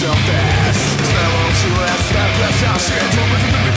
self-test Zdawał siłę swe plecia się, to you?